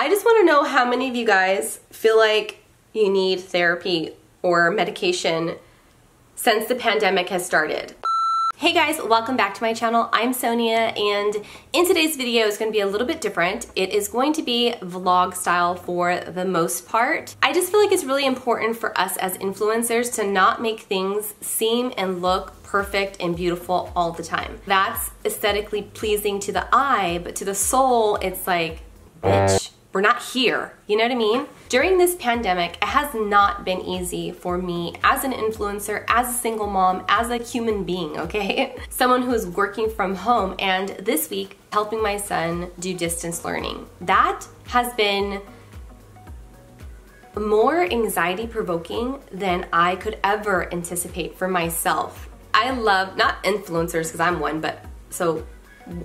I just want to know how many of you guys feel like you need therapy or medication since the pandemic has started. Hey guys, welcome back to my channel. I'm Sonia and in today's video is going to be a little bit different. It is going to be vlog style for the most part. I just feel like it's really important for us as influencers to not make things seem and look perfect and beautiful all the time. That's aesthetically pleasing to the eye, but to the soul, it's like, bitch, we're not here. You know what I mean? During this pandemic, it has not been easy for me as an influencer, as a single mom, as a human being, okay? Someone who is working from home and this week helping my son do distance learning. That has been more anxiety provoking than I could ever anticipate for myself. I love, not influencers because I'm one, but so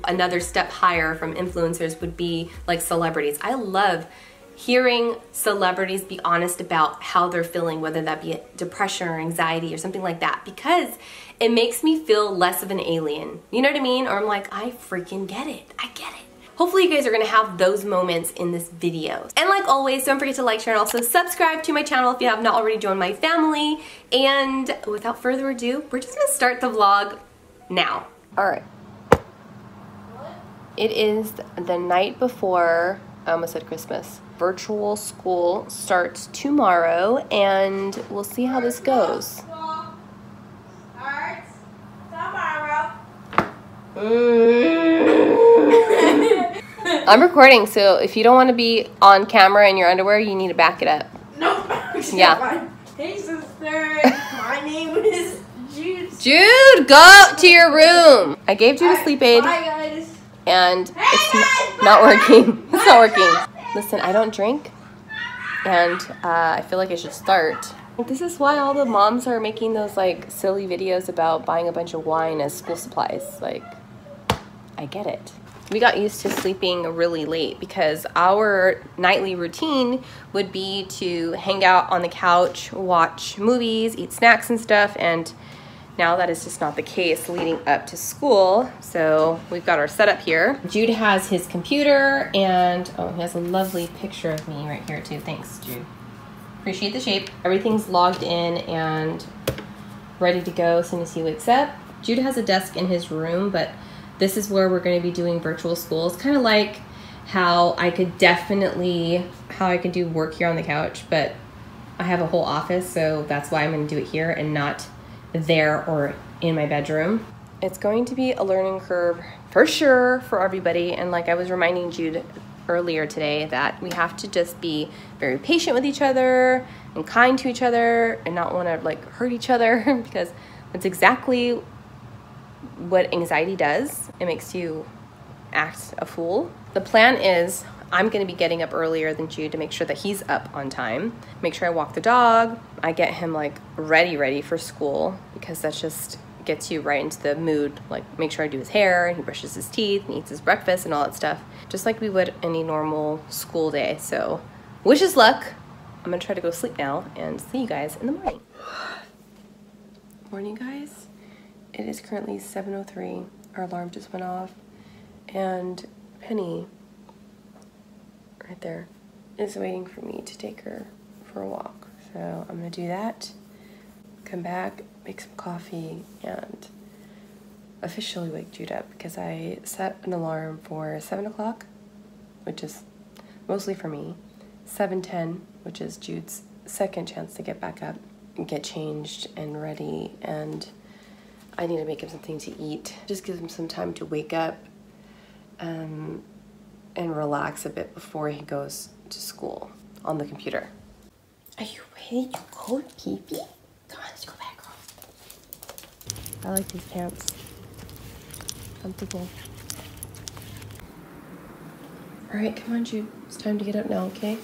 another step higher from influencers would be like celebrities. I love hearing celebrities be honest about how they're feeling, whether that be depression or anxiety or something like that, because it makes me feel less of an alien. You know what I mean? Or I'm like, I freaking get it. I get it. Hopefully you guys are gonna have those moments in this video. And like always, don't forget to like, share, and also subscribe to my channel if you have not already joined my family. And without further ado, we're just gonna start the vlog now. All right. It is the night before, I almost said Christmas. Virtual school starts tomorrow and we'll see how this goes. I'm recording, so if you don't want to be on camera in your underwear, you need to back it up. No. Yeah. Hey sister, my name is Jude. Jude, go to your room. I gave Jude a sleep aid. And it's not working. It's not working. Listen, I don't drink, and uh, I feel like I should start. This is why all the moms are making those like silly videos about buying a bunch of wine as school supplies. Like, I get it. We got used to sleeping really late because our nightly routine would be to hang out on the couch, watch movies, eat snacks and stuff, and now that is just not the case leading up to school. So we've got our setup here. Jude has his computer and oh, he has a lovely picture of me right here too. Thanks, Jude. Appreciate the shape. Everything's logged in and ready to go as soon as he wakes up. Jude has a desk in his room, but this is where we're going to be doing virtual school. It's kind of like how I could definitely how I could do work here on the couch, but I have a whole office, so that's why I'm going to do it here and not there or in my bedroom. It's going to be a learning curve for sure for everybody. And like I was reminding Jude earlier today, that we have to just be very patient with each other and kind to each other and not want to like hurt each other because that's exactly what anxiety does. It makes you act a fool. The plan is I'm going to be getting up earlier than Jude to make sure that he's up on time. Make sure I walk the dog. I get him like ready, ready for school because that's just gets you right into the mood. Like make sure I do his hair and he brushes his teeth and eats his breakfast and all that stuff, just like we would any normal school day. So wish us luck. I'm gonna try to go sleep now and see you guys in the morning. Morning, guys. It is currently 7.03. Our alarm just went off. And Penny, right there, is waiting for me to take her for a walk. So I'm to do that, come back, make some coffee, and officially wake Jude up because I set an alarm for 7 o'clock, which is mostly for me, 7.10, which is Jude's second chance to get back up, get changed and ready, and I need to make him something to eat. Just give him some time to wake up um, and relax a bit before he goes to school on the computer. Are you ready to go pee pee? Come on, let's go back, girl. I like these pants. Comfortable. All right, come on, Jude. It's time to get up now, okay?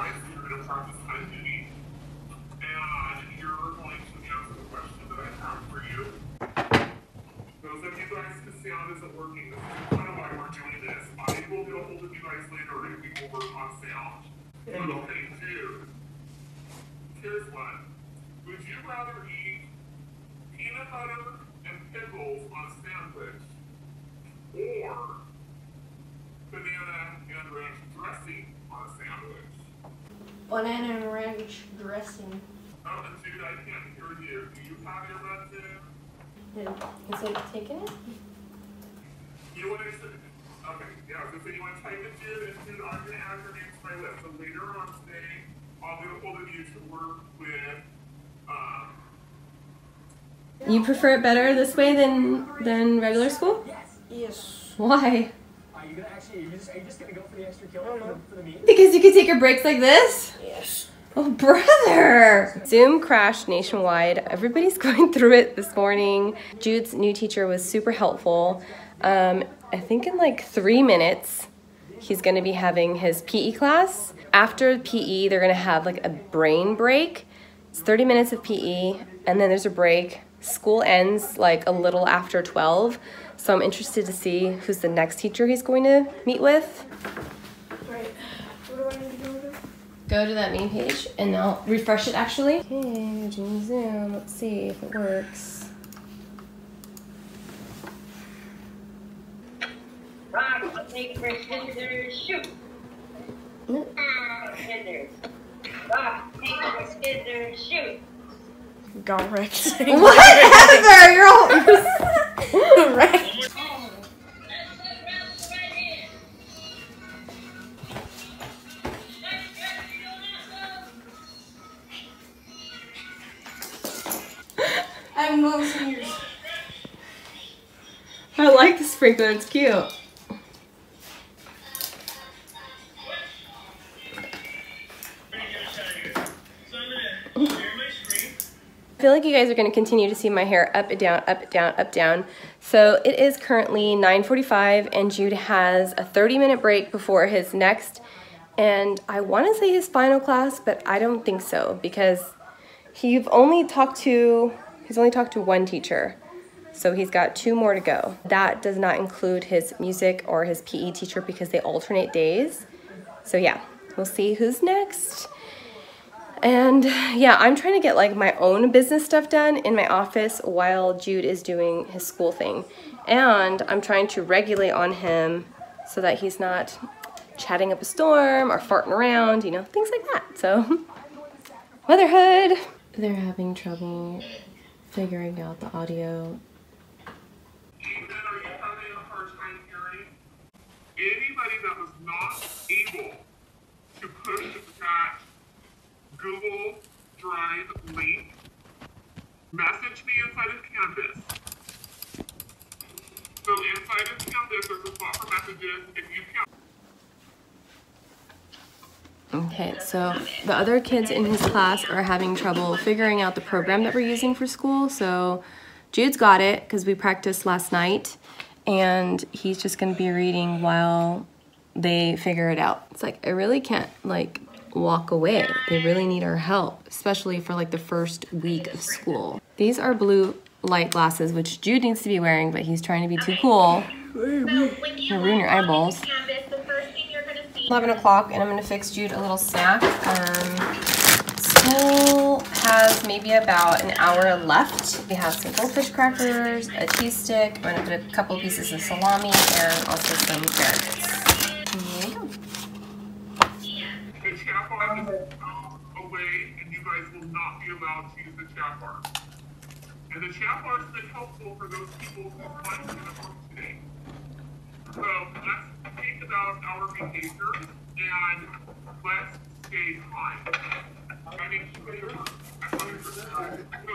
price that you're going to process high duty. And you're going to answer the question that I have for you. Those of you guys who isn't working, this is kind of why we're doing this. I will get a hold of you guys later if we will work on sound. But okay, two. Here's one. Would you rather eat peanut butter and pickles on a sandwich or Banana and ranch dressing. Oh, and dude, I can't hear you. Do you have your buds in? Is it taking it? You want to okay, yeah, so, so you want to type it dude, and dude, I'm gonna add your name to my list. So later on today, I'll get a hold of you to work with, um, You prefer it better this way than than regular school? Yes. Yes. Why? Are you gonna actually? Are you just, are you just gonna go for the extra kill for the, for the meat? Because you can take your breaks like this? Yes. Oh, brother! Zoom crashed nationwide. Everybody's going through it this morning. Jude's new teacher was super helpful. Um, I think in like three minutes, he's gonna be having his PE class. After PE, they're gonna have like a brain break. It's 30 minutes of PE, and then there's a break. School ends like a little after 12. So I'm interested to see who's the next teacher he's going to meet with. Right. What do I need to go to? Go to that main page and I'll refresh it actually. Okay, June Zoom. Let's see if it works. Rock, paper, scissors, shoot. Nope. Ah, Scissors. Rock, paper, scissors, shoot. Got wrecked. What, Heather? You're all. wrecked. I'm no seniors. I like the sprinkler. It's cute. I feel like you guys are going to continue to see my hair up and down, up and down, up down. So it is currently 9:45, and Jude has a 30-minute break before his next, and I want to say his final class, but I don't think so because he've only talked to he's only talked to one teacher. So he's got two more to go. That does not include his music or his PE teacher because they alternate days. So yeah, we'll see who's next. And yeah, I'm trying to get like my own business stuff done in my office while Jude is doing his school thing. And I'm trying to regulate on him so that he's not chatting up a storm or farting around, you know, things like that. So, motherhood. They're having trouble figuring out the audio. Anybody that was not able to push that Google Drive link, message me inside of Canvas. So inside of Canvas, there's a spot for messages. If you can't Okay, so the other kids in his class are having trouble figuring out the program that we're using for school. So Jude's got it because we practiced last night, and he's just going to be reading while they figure it out. It's like I really can't like walk away. They really need our help, especially for like the first week of school. These are blue light glasses, which Jude needs to be wearing, but he's trying to be too cool. Gonna ruin your eyeballs. Canvas, the first thing you're gonna see 11 o'clock and I'm gonna fix Jude a little snack. Um, school has maybe about an hour left. We have some goldfish crackers, a cheese stick, I'm gonna put a couple pieces of salami and also some carrots. The and you guys will not be allowed to use the chat bar. And the chat bar has been helpful for those people who find it at home today. So let's think about our behavior and let's stay kind. I mean, so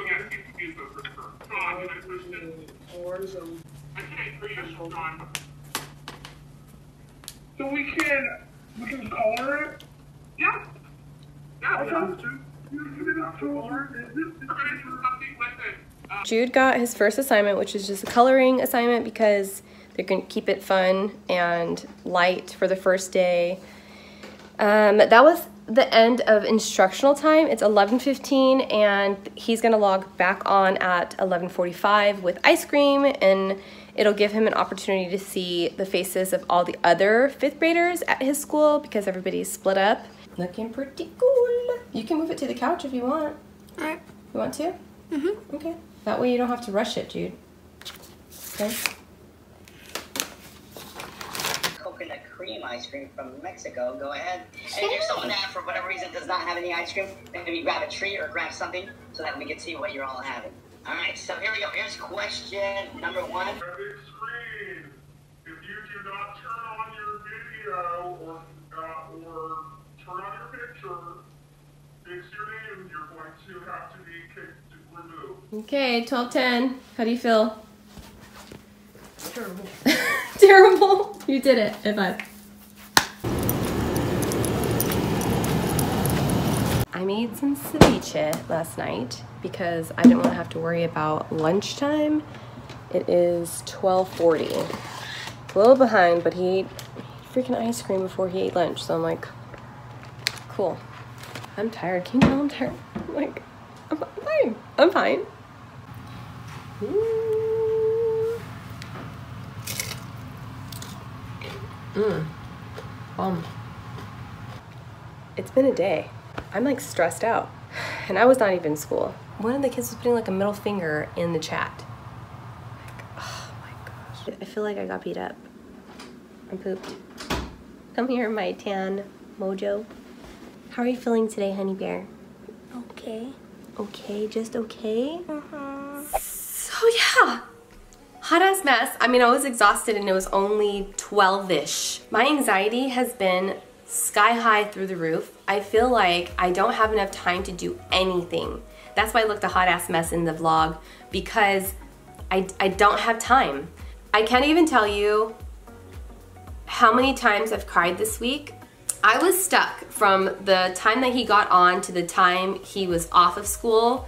yes, you can use those for sure. John, you guys Christian? I can't hear you, John. So we can we can color it. Yeah. Yeah, we have to. You can color it. We're gonna do something with it. Uh, Jude got his first assignment, which is just a coloring assignment because they're going to keep it fun and light for the first day. Um, that was the end of instructional time. It's 11:15 and he's going to log back on at 11:45 with ice cream and it'll give him an opportunity to see the faces of all the other 5th graders at his school because everybody's split up. Looking pretty cool. You can move it to the couch if you want. All right. You want to? Mhm. Okay. That way you don't have to rush it, Jude. Okay. Cream ice cream from Mexico, go ahead. And if you're someone that for whatever reason does not have any ice cream, maybe grab a treat or grab something so that we can see what you're all having. All right, so here we go. Here's question number one. Screen. If you do not turn on your video or uh, or turn on your picture, fix your name. You're going to have to be kicked removed. Okay, 1210. How do you feel? Terrible. Terrible. You did it. High five. I made some ceviche last night because I didn't want to have to worry about lunchtime. It is 12:40. A little behind, but he ate freaking ice cream before he ate lunch, so I'm like, cool. I'm tired. Can you tell I'm tired? I'm like, I'm fine. I'm fine. Mm. Um. It's been a day. I'm like stressed out. And I was not even in school. One of the kids was putting like a middle finger in the chat. Like, oh my gosh. I feel like I got beat up. I'm pooped. Come here, my tan mojo. How are you feeling today, honey bear? Okay. Okay, just okay? Uh-huh. So yeah, hot ass mess. I mean, I was exhausted and it was only 12-ish. My anxiety has been sky high through the roof. I feel like I don't have enough time to do anything. That's why I looked a hot ass mess in the vlog because I, I don't have time. I can't even tell you how many times I've cried this week. I was stuck from the time that he got on to the time he was off of school,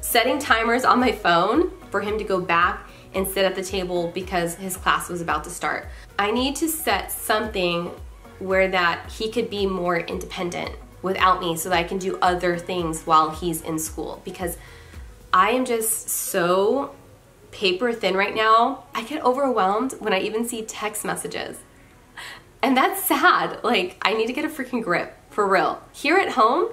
setting timers on my phone for him to go back and sit at the table because his class was about to start. I need to set something where that he could be more independent without me so that I can do other things while he's in school because I am just so paper thin right now. I get overwhelmed when I even see text messages. And that's sad. Like, I need to get a freaking grip, for real. Here at home,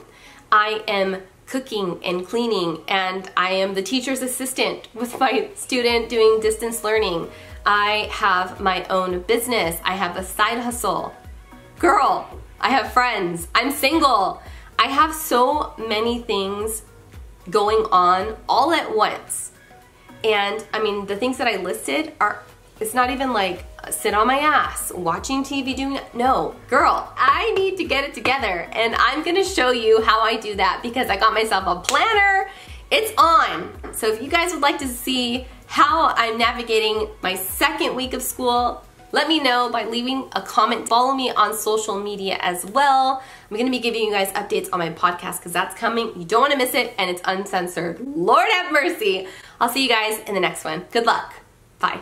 I am cooking and cleaning, and I am the teacher's assistant with my student doing distance learning. I have my own business. I have a side hustle. Girl, I have friends. I'm single. I have so many things going on all at once. And I mean, the things that I listed are, it's not even like uh, sit on my ass, watching TV, doing, no. Girl, I need to get it together. And I'm gonna show you how I do that because I got myself a planner. It's on. So if you guys would like to see how I'm navigating my second week of school, let me know by leaving a comment. Follow me on social media as well. I'm gonna be giving you guys updates on my podcast because that's coming. You don't wanna miss it and it's uncensored. Lord have mercy. I'll see you guys in the next one. Good luck. Bye.